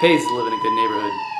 pays to live in a good neighborhood.